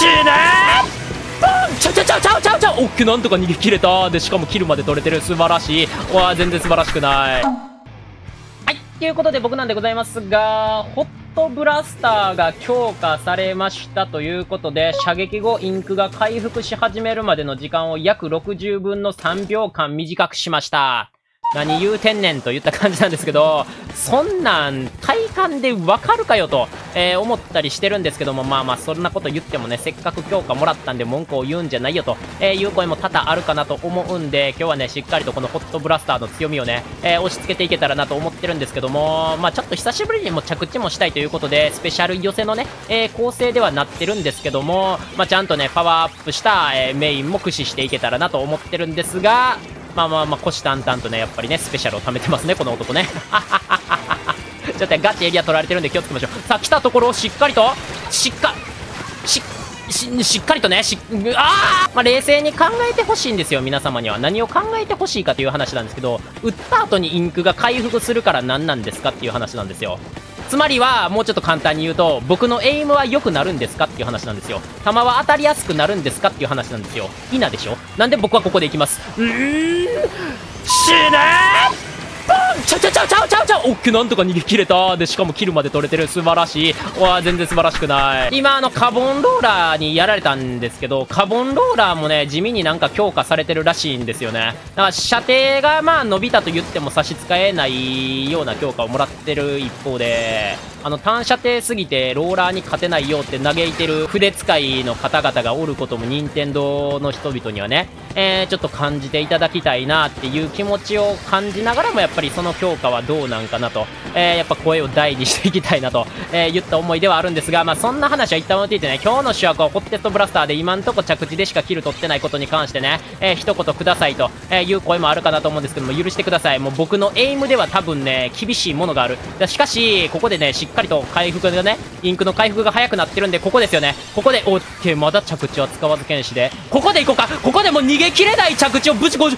死ねちゃちゃちゃちゃちゃちゃオッケーなんとか逃げ切れたでしかもキルまで取れてる素晴らしいわ全然素晴らしくないはいということで僕なんでございますがホットブラスターが強化されましたということで射撃後インクが回復し始めるまでの時間を約60分の3秒間短くしました何言うてんねんと言った感じなんですけど、そんなん体感でわかるかよと、えー、思ったりしてるんですけども、まあまあそんなこと言ってもね、せっかく強化もらったんで文句を言うんじゃないよと、えー、いう声も多々あるかなと思うんで、今日はね、しっかりとこのホットブラスターの強みをね、えー、押し付けていけたらなと思ってるんですけども、まあちょっと久しぶりにも着地もしたいということで、スペシャル寄せのね、え、構成ではなってるんですけども、まあちゃんとね、パワーアップした、え、メインも駆使していけたらなと思ってるんですが、まあまあまあ、虎視眈々とね、やっぱりね、スペシャルを貯めてますね、この男ね。ちょっとガチエリア取られてるんで気をつけましょう。さあ、来たところをしっかりと、しっか、し、し、しっかりとね、し、ああまあ、冷静に考えてほしいんですよ、皆様には。何を考えてほしいかという話なんですけど、撃った後にインクが回復するから何なんですかっていう話なんですよ。つまりは、もうちょっと簡単に言うと、僕のエイムは良くなるんですかっていう話なんですよ。弾は当たりやすくなるんですかっていう話なんですよ。否でしょ？なんで僕はここで行きます？うーん、死ねちゃちゃちゃちゃちゃちゃ。オッケーなんとか逃げ切れた。でしかもキルまで取れてる。素晴らしい。わ全然素晴らしくない。今あのカボンローラーにやられたんですけどカボンローラーもね地味になんか強化されてるらしいんですよね。だから射程がまあ伸びたと言っても差し支えないような強化をもらってる一方であの単射程すぎてローラーに勝てないよって嘆いてる筆使いの方々がおることも任天堂の人々にはね、えー、ちょっと感じていただきたいなっていう気持ちを感じながらもやっぱりぱりその強化はどうなんかなと、えー、やっぱ声を大にしていきたいなと、えー、言った思いではあるんですが、まあそんな話は一旦置いていてね、今日の主役はホッテッドブラスターで今んとこ着地でしかキル取ってないことに関してね、えー、一言くださいと、えいう声もあるかなと思うんですけども、許してください。もう僕のエイムでは多分ね、厳しいものがある。しかし、ここでね、しっかりと回復がね、インクの回復が早くなってるんで、ここですよね。ここで、オッケー、まだ着地は使わず剣士で。ここで行こうかここでもう逃げ切れない着地をぶちこじ、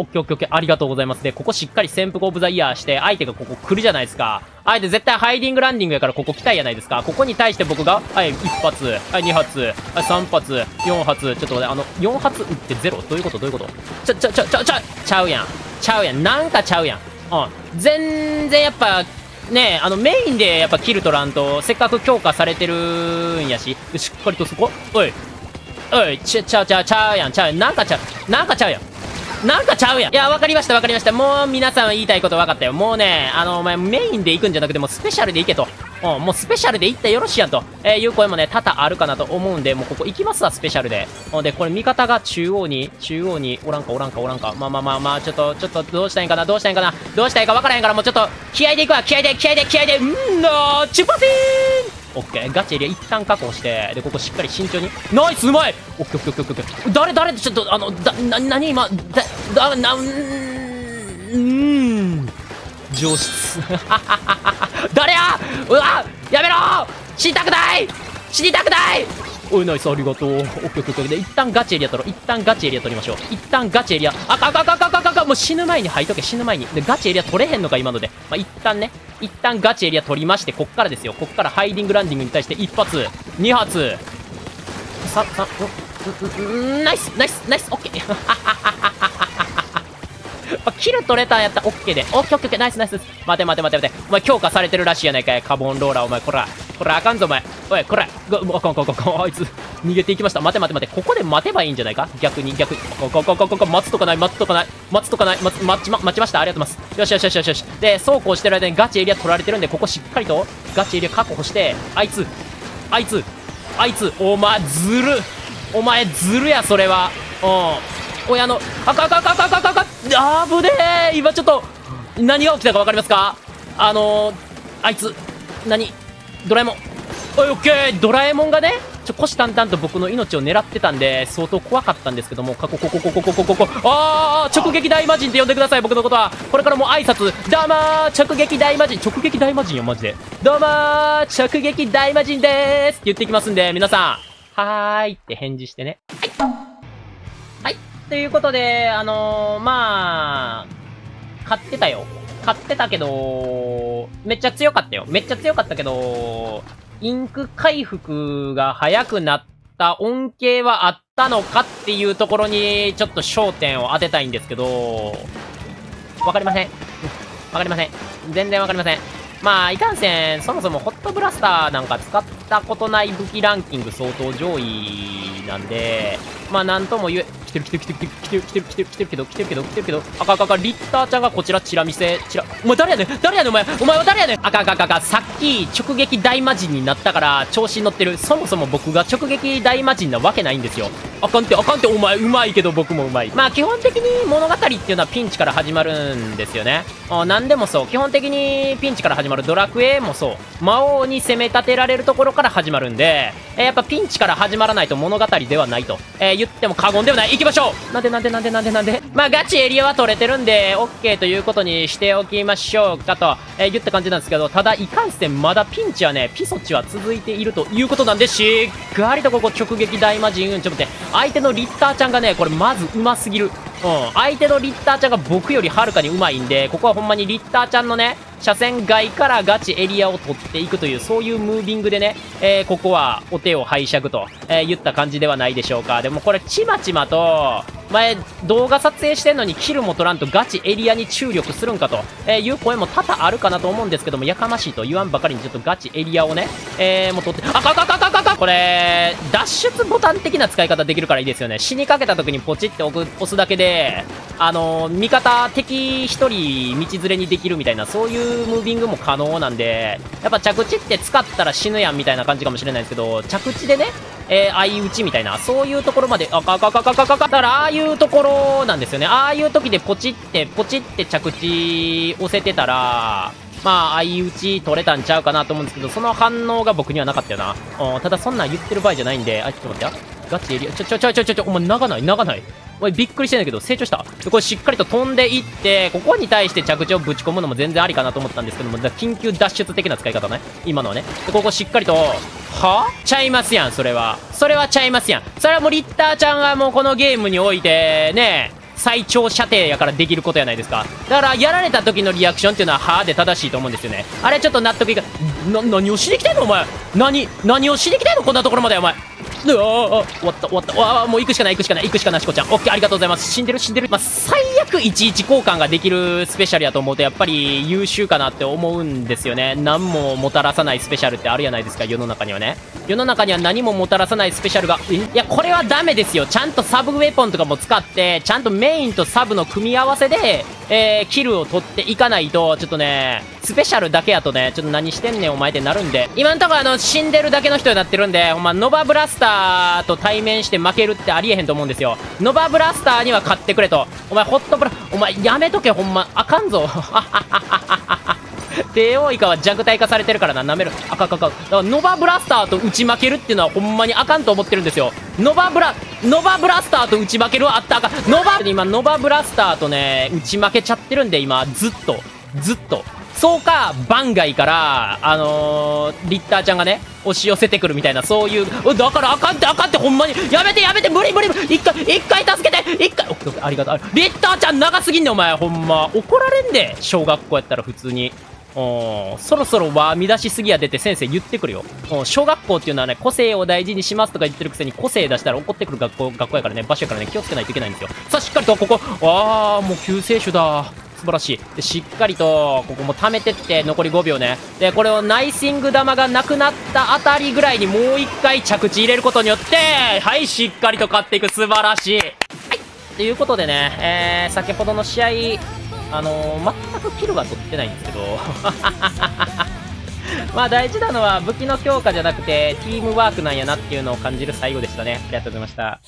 オッケーオッケーオッケー、ありがとうございます。で、ここしっかり潜伏オブザイヤーして、相手がここ来るじゃないですか。相手絶対ハイディングランディングやからここ来たいやないですか。ここに対して僕が、はい、1発、はい、2発、はい、3発、4発、ちょっと待って、あの、4発撃ってゼロ？どういうこと？どういうこと？ちゃ、ちゃ、ちゃ、ちゃ、ちゃ、ちゃうやん。ちゃうやん。なんかちゃうやん。うん。全然やっぱ、ねあの、メインでやっぱキル取らんと、せっかく強化されてるんやし、しっかりとそこ、おい、おい、ちゃ、ちゃうちゃうちゃうやん、ちゃうやん。なんかちゃう、なんかちゃうやん。なんかちゃうやん。いや、わかりました、わかりました。もう皆さん言いたいこと分かったよ。もうね、あの、お前メインで行くんじゃなくて、もうスペシャルで行けと。うん、もうスペシャルで行ったよろしいやんと、えー、いう声もね、多々あるかなと思うんで、もうここ行きますわ、スペシャルで。ほんで、これ味方が中央に、中央に、おらんかおらんかおらんか。まあまあまあまあ、ちょっと、ちょっと、どうしたいんかな、どうしたいんかな、どうしたいか分からへんから、もうちょっと、気合で行くわ、気合で、気合で、気合で、うんのー、チュパピーンオッケーガチエリア一旦確保してでここしっかり慎重に。ナイスうまい！オッケーオッケーオッケーオッケー。誰誰ちょっとあのだな何今だだなうん。上質。誰や？うわやめろ！死にたくない！死にたくない！おいナイスありがとう。オッケーオッケーオッケー。で一旦ガチエリア取ろう。一旦ガチエリア取りましょう。一旦ガチエリア。あかかかかかかかもう死ぬ前に入っとけ死ぬ前にでガチエリア取れへんのか今のでまあ一旦ね一旦ガチエリア取りまして、こっからですよ。こっからハイディングランディングに対して1発、2発、3、3、ナイスナイスナイスオッケー あキル取れたんやったらオッケーで。オッケーオッケーナイスナイス待て待て待て待て。お前強化されてるらしいやないかい。カボンローラーお前こら。これあかんぞお前。おい、これ。あかんあかんあかん。あいつ。逃げていきました。待て待て待て。ここで待てばいいんじゃないか？逆に逆に。ここここここ待つとかない待つとかない。待つとかない。待待ちま、待ちました。ありがとうございます。よしよしよしよし。で、そうこうしてる間にガチエリア取られてるんで、ここしっかりとガチエリア確保して、あいつ、あいつ、あいつ、お前ずる。お前ずるや、それは。うん。親の、あかあかあかあかあかあか。あぶねえ。今ちょっと、何が起きたかわかりますか？あのー、あいつ、何？ドラえもん。おい、オッケードラえもんがね、ちょ、虎視眈々と僕の命を狙ってたんで、相当怖かったんですけども、ここ、ここ、ここ、ここ、ここ、あー、直撃大魔人って呼んでください、僕のことは。これからも挨拶、どうもー、直撃大魔人、直撃大魔人よ、マジで。どうもー、直撃大魔人でーすって言ってきますんで、皆さん、はーいって返事してね。はい。はい。ということで、あのー、まあ、買ってたよ。勝ってたけど、めっちゃ強かったよ。めっちゃ強かったけど、インク回復が早くなった恩恵はあったのかっていうところに、ちょっと焦点を当てたいんですけど、わかりません。わかりません。全然わかりません。まあ、いかんせん、そもそもホットブラスターなんか使ったことない武器ランキング相当上位なんで、まあ、なんとも言え、来てる来てる来てる来てる来てる来てる来てるけど、来てるけど、来てるけど、あかんあかんあかん、リッターちゃんがこちらチラ見せ、チラ、お前誰やねん？誰やねん？お前お前は誰やねん？あかんあかんあかんあかん、さっき直撃大魔人になったから調子に乗ってる。そもそも僕が直撃大魔人なわけないんですよ。あかんって、あかんって、お前うまいけど僕もうまい。まあ基本的に物語っていうのはピンチから始まるんですよね。あ何でもそう。基本的にピンチから始まるドラクエもそう。魔王に攻め立てられるところから始まるんで、えー、やっぱピンチから始まらないと物語ではないと、えー、言っても過言ではない。行きましょうなんでなんでなんでなんでなんでまあガチエリアは取れてるんで、OK ということにしておきましょうかと、えー、言った感じなんですけど、ただいかんせんまだピンチはね、ピソチは続いているということなんで、しっかりとここ直撃大魔人、うん、ちょっと待って、相手のリッターちゃんがね、これまずうますぎる。うん、相手のリッターちゃんが僕よりはるかにうまいんで、ここはほんまにリッターちゃんのね、車線外からガチエリアを取っていくという、そういうムービングでね、えー、ここはお手を拝借と、えー、言った感じではないでしょうか。でもこれ、ちまちまと、前、動画撮影してんのにキルも取らんとガチエリアに注力するんかと、え、いう声も多々あるかなと思うんですけども、やかましいと言わんばかりにちょっとガチエリアをね、えー、もう取って、あかかかかかこれ、脱出ボタン的な使い方できるからいいですよね。死にかけた時にポチって押すだけで、あの、味方、敵一人道連れにできるみたいな、そういうムービングも可能なんで、やっぱ着地って使ったら死ぬやんみたいな感じかもしれないですけど、着地でね、えー、相打ちみたいな、そういうところまで、あかかかかかかか、だからああいうところなんですよね。ああいう時でポチって、ポチって着地押せてたら、まあ、相打ち取れたんちゃうかなと思うんですけど、その反応が僕にはなかったよな。ただそんなん言ってる場合じゃないんで、あ、ちょっと待ってや。ガチエリア、ちょ、ちょ、ちょ、ちょ、ちょ、ちょ、お前、長ない、長ない？お前、びっくりしてんだけど、成長した？で、これしっかりと飛んでいって、ここに対して着地をぶち込むのも全然ありかなと思ったんですけども、緊急脱出的な使い方ね。今のはね。で、ここしっかりと、は？ちゃいますやん、それは。それはちゃいますやん。それはもうリッターちゃんはもうこのゲームにおいて、ね、最長射程やからできることやないですか。だから、やられた時のリアクションっていうのは、歯で正しいと思うんですよね。あれちょっと納得いか、な、何をしに来てんのお前。何、何をしに来てんのこんなところまでお前。うわ終わった終わった。わもう行くしかない行くしかない行くしかないしこちゃん。オッケーありがとうございます。死んでる死んでる。まあ最悪11交換ができるスペシャルやと思うとやっぱり優秀かなって思うんですよね。何ももたらさないスペシャルってあるじゃないですか世の中にはね。世の中には何ももたらさないスペシャルが。いやこれはダメですよ。ちゃんとサブウェポンとかも使ってちゃんとメインとサブの組み合わせでえー、キルを取っていかないと、ちょっとね、スペシャルだけやとね、ちょっと何してんねんお前ってなるんで、今んとこあの、死んでるだけの人になってるんで、ほんま、ノバブラスターと対面して負けるってありえへんと思うんですよ。ノバブラスターには勝ってくれと。お前、ホットブラ、お前、やめとけ、ほんま、あかんぞ。はははは 帝王イカは弱体化されてるからな、舐める。あかんかかだからノバブラスターと打ち負けるっていうのはほんまにあかんと思ってるんですよ。ノバブラ、ノバブラスターと打ち負けるはあったあかん。ノバ、今、ノバブラスターとね、打ち負けちゃってるんで、今、ずっと、ずっと。そうか、番外から、あのー、リッターちゃんがね、押し寄せてくるみたいな、そういう、だからあかんってあかんって、ほんまに、やめてやめて、無理無理無理、一回、一回助けて、一回、オッケーオッケー、ありがとう。リッターちゃん長すぎんね、お前、ほんま。怒られんで、小学校やったら普通に。そろそろは乱しすぎやでって先生言ってくるよ。小学校っていうのはね、個性を大事にしますとか言ってるくせに個性出したら怒ってくる学校、学校やからね、場所やからね、気をつけないといけないんですよ。さあ、しっかりとここ、あー、もう救世主だ。素晴らしい。で、しっかりと、ここも溜めてって、残り5秒ね。で、これをナイシング玉がなくなったあたりぐらいにもう一回着地入れることによって、はい、しっかりと勝っていく。素晴らしい。はい。ということでね、えー、先ほどの試合、あのー、全くキルは取ってないんですけど まあ大事なのは武器の強化じゃなくてチームワークなんやなっていうのを感じる最後でしたね。ありがとうございました。